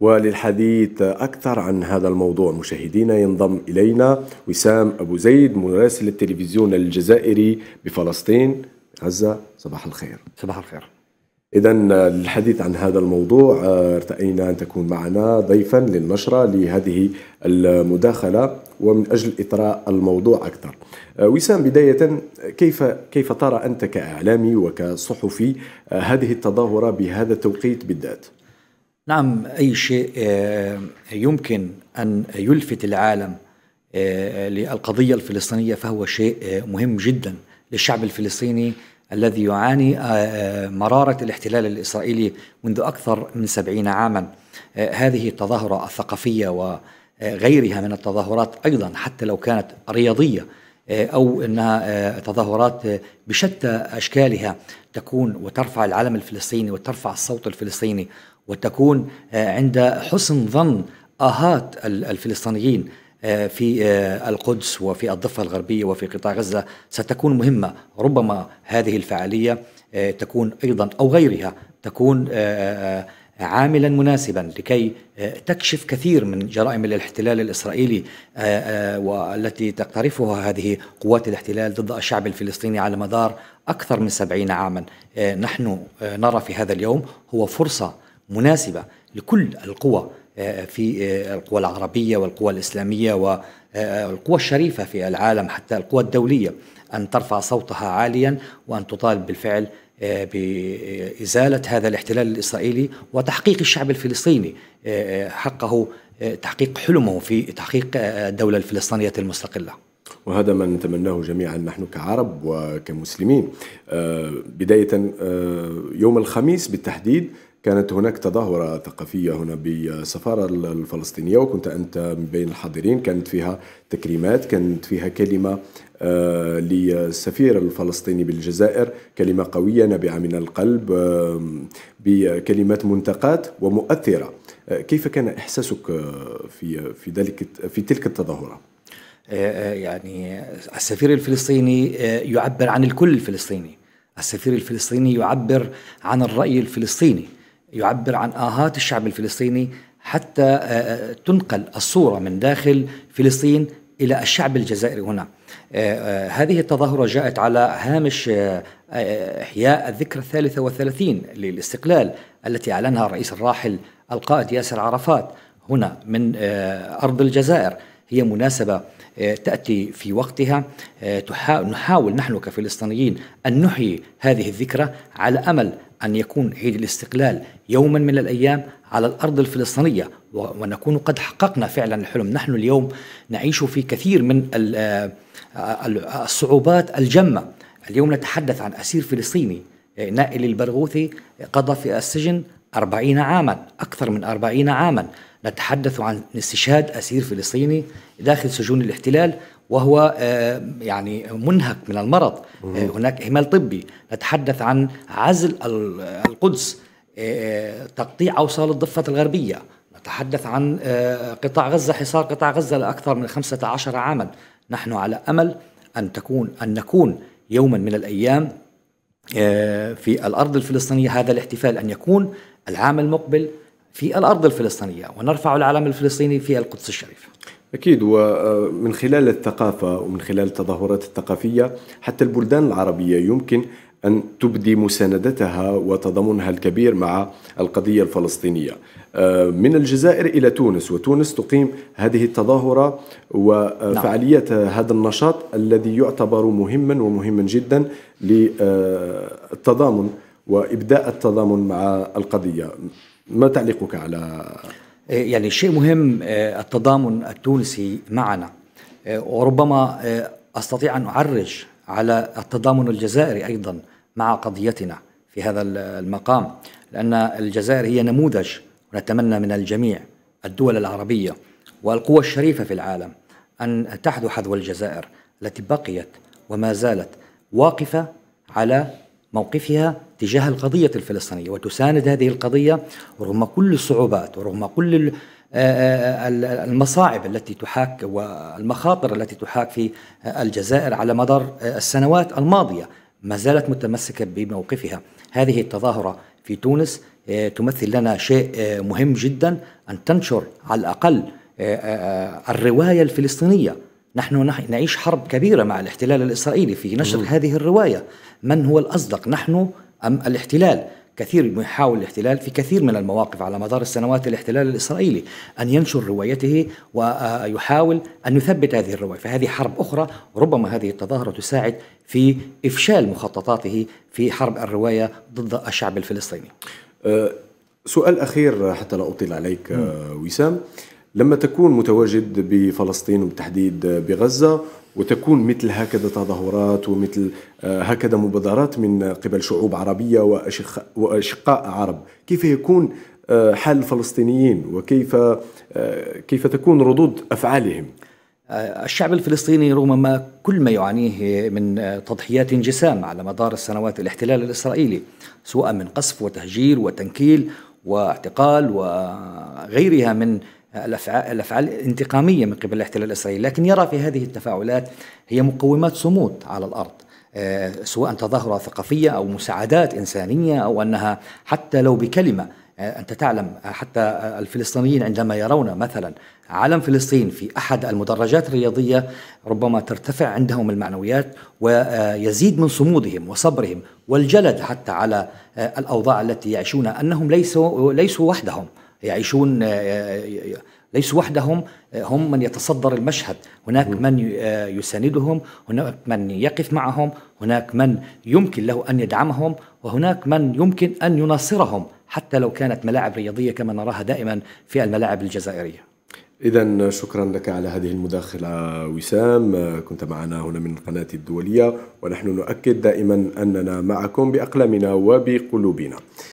وللحديث أكثر عن هذا الموضوع. مشاهدينا ينضم إلينا وسام أبو زيد مراسل التلفزيون الجزائري بفلسطين غزة صباح الخير. صباح الخير. إذا للحديث عن هذا الموضوع ارتأينا أن تكون معنا ضيفا للنشرة لهذه المداخلة ومن أجل إطراء الموضوع أكثر. وسام بداية كيف كيف ترى أنت كإعلامي وكصحفي هذه التظاهرة بهذا التوقيت بالذات؟ نعم أي شيء يمكن أن يلفت العالم للقضية الفلسطينية فهو شيء مهم جدا للشعب الفلسطيني الذي يعاني مرارة الاحتلال الإسرائيلي منذ أكثر من سبعين عاما. هذه التظاهرة الثقافية وغيرها من التظاهرات أيضا حتى لو كانت رياضية أو أنها تظاهرات بشتى أشكالها تكون وترفع العلم الفلسطيني وترفع الصوت الفلسطيني وتكون عند حسن ظن آهات الفلسطينيين في القدس وفي الضفة الغربية وفي قطاع غزة ستكون مهمة. ربما هذه الفعالية تكون أيضا أو غيرها تكون عاملا مناسبا لكي تكشف كثير من جرائم الاحتلال الإسرائيلي والتي تقترفها هذه قوات الاحتلال ضد الشعب الفلسطيني على مدار أكثر من سبعين عاما. نحن نرى في هذا اليوم هو فرصة مناسبة لكل القوى في القوى العربية والقوى الإسلامية والقوى الشريفة في العالم حتى القوى الدولية أن ترفع صوتها عاليا وأن تطالب بالفعل بإزالة هذا الاحتلال الإسرائيلي وتحقيق الشعب الفلسطيني حقه تحقيق حلمه في تحقيق الدولة الفلسطينية المستقلة. وهذا ما نتمناه جميعا نحن كعرب وكمسلمين. بداية يوم الخميس بالتحديد كانت هناك تظاهرة ثقافية هنا بالسفارة الفلسطينية وكنت أنت من بين الحاضرين. كانت فيها تكريمات كانت فيها كلمة للسفير الفلسطيني بالجزائر كلمة قوية نابعة من القلب بكلمات منتقات ومؤثرة. كيف كان إحساسك في في ذلك في تلك التظاهرة؟ يعني السفير الفلسطيني يعبر عن الكل الفلسطيني. السفير الفلسطيني يعبر عن الرأي الفلسطيني. يعبر عن آهات الشعب الفلسطيني حتى تنقل الصورة من داخل فلسطين إلى الشعب الجزائري هنا. هذه التظاهرة جاءت على هامش إحياء الذكرى الثالثة والثلاثين للاستقلال التي أعلنها الرئيس الراحل القائد ياسر عرفات هنا من أرض الجزائر. هي مناسبة تأتي في وقتها نحاول نحن كفلسطينيين أن نحيي هذه الذكرى على أمل أن يكون عيد الاستقلال يوما من الأيام على الأرض الفلسطينية ونكون قد حققنا فعلا الحلم. نحن اليوم نعيش في كثير من الصعوبات الجمة. اليوم نتحدث عن أسير فلسطيني نائل البرغوثي قضى في السجن أربعين عاما أكثر من أربعين عاما. نتحدث عن استشهاد أسير فلسطيني داخل سجون الاحتلال وهو يعني منهك من المرض. هناك إهمال طبي. نتحدث عن عزل القدس تقطيع أوصال الضفة الغربية. نتحدث عن قطاع غزة حصار قطاع غزة لأكثر من 15 عاما. نحن على أمل أن تكون أن نكون يوما من الأيام في الأرض الفلسطينية هذا الاحتفال أن يكون العام المقبل في الأرض الفلسطينية ونرفع العلم الفلسطيني في القدس الشريفة أكيد ومن خلال الثقافة ومن خلال التظاهرات الثقافية حتى البلدان العربية يمكن أن تبدي مساندتها وتضامنها الكبير مع القضية الفلسطينية. من الجزائر إلى تونس وتونس تقيم هذه التظاهرة وفعالية نعم. هذا النشاط الذي يعتبر مهما ومهما جدا للتضامن وإبداء التضامن مع القضية. ما تعليقك على؟ يعني شيء مهم التضامن التونسي معنا. وربما أستطيع أن أعرج على التضامن الجزائري أيضا. مع قضيتنا في هذا المقام لأن الجزائر هي نموذج ونتمنى من الجميع الدول العربية والقوى الشريفة في العالم أن تحذو حذو الجزائر التي بقيت وما زالت واقفة على موقفها تجاه القضية الفلسطينية وتساند هذه القضية رغم كل الصعوبات ورغم كل المصاعب التي تحاك والمخاطر التي تحاك في الجزائر على مدار السنوات الماضية. ما زالت متمسكة بموقفها. هذه التظاهرة في تونس آه، تمثل لنا شيء آه، مهم جدا أن تنشر على الأقل آه، الرواية الفلسطينية. نحن نعيش حرب كبيرة مع الاحتلال الإسرائيلي في نشر هذه الرواية. من هو الأصدق؟ نحن أم الاحتلال؟ كثير يحاول الاحتلال في كثير من المواقف على مدار السنوات الاحتلال الإسرائيلي أن ينشر روايته ويحاول أن يثبت هذه الرواية. فهذه حرب أخرى ربما هذه التظاهرة تساعد في إفشال مخططاته في حرب الرواية ضد الشعب الفلسطيني. أه، سؤال أخير حتى لا أطيل عليك أه، وسام. لما تكون متواجد بفلسطين وبالتحديد بغزة وتكون مثل هكذا تظاهرات ومثل آه، هكذا مبادرات من قبل شعوب عربية وأشقاء عرب. كيف يكون آه، حال الفلسطينيين؟ وكيف آه، كيف تكون ردود أفعالهم؟ الشعب الفلسطيني رغم ما كل ما يعانيه من تضحيات جسام على مدار السنوات الاحتلال الإسرائيلي سواء من قصف وتهجير وتنكيل واعتقال وغيرها من الافعال الانتقاميه من قبل الاحتلال الإسرائيلي، لكن يرى في هذه التفاعلات هي مقومات صمود على الأرض. آه، سواء تظاهرة ثقافية أو مساعدات إنسانية أو أنها حتى لو بكلمة. آه، أنت تعلم آه، حتى الفلسطينيين عندما يرون مثلا علم فلسطين في أحد المدرجات الرياضية ربما ترتفع عندهم المعنويات ويزيد من صمودهم وصبرهم والجلد حتى على الأوضاع التي يعيشونها أنهم ليسوا ليسوا وحدهم. يعيشون آه، آه، ليسوا وحدهم آه، هم من يتصدر المشهد. هناك من يساندهم هناك من يقف معهم هناك من يمكن له أن يدعمهم وهناك من يمكن أن يناصرهم حتى لو كانت ملاعب رياضية كما نراها دائما في الملاعب الجزائرية. إذا شكرا لك على هذه المداخلة وسام. كنت معنا هنا من القناة الدولية ونحن نؤكد دائما أننا معكم بأقلامنا وبقلوبنا.